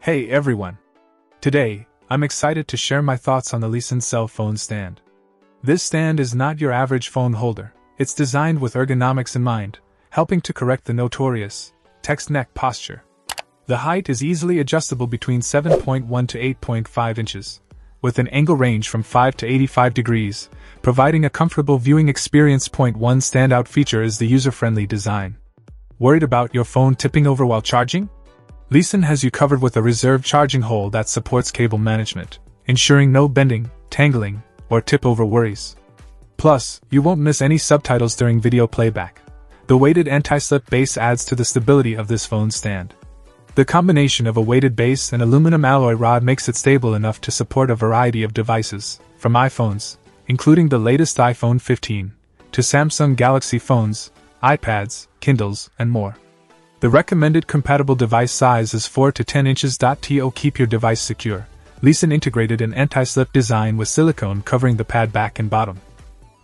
Hey everyone! Today, I'm excited to share my thoughts on the LISEN cell phone stand. This stand is not your average phone holder, it's designed with ergonomics in mind, helping to correct the notorious text neck posture. The height is easily adjustable between 7.1 to 8.5 inches, with an angle range from 5 to 85 degrees, providing a comfortable viewing experience. Point one standout feature is the user friendly design. Worried about your phone tipping over while charging? LISEN has you covered with a reserved charging hole that supports cable management, ensuring no bending, tangling, or tip over worries. Plus, you won't miss any subtitles during video playback. The weighted anti slip base adds to the stability of this phone stand. The combination of a weighted base and aluminum alloy rod makes it stable enough to support a variety of devices, from iPhones, including the latest iPhone 15, to Samsung Galaxy phones, iPads, Kindles, and more. The recommended compatible device size is 4 to 10 inches. To keep your device secure, LISEN integrated an anti-slip design with silicone covering the pad back and bottom.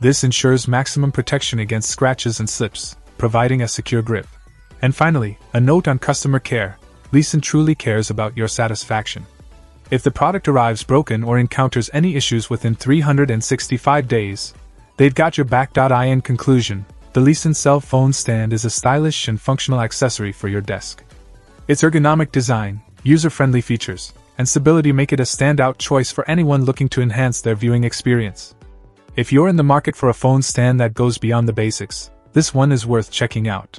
This ensures maximum protection against scratches and slips, providing a secure grip. And finally, a note on customer care. LISEN truly cares about your satisfaction. If the product arrives broken or encounters any issues within 365 days, they've got your back. In conclusion, the LISEN cell phone stand is a stylish and functional accessory for your desk. Its ergonomic design, user friendly features, and stability make it a standout choice for anyone looking to enhance their viewing experience. If you're in the market for a phone stand that goes beyond the basics, this one is worth checking out.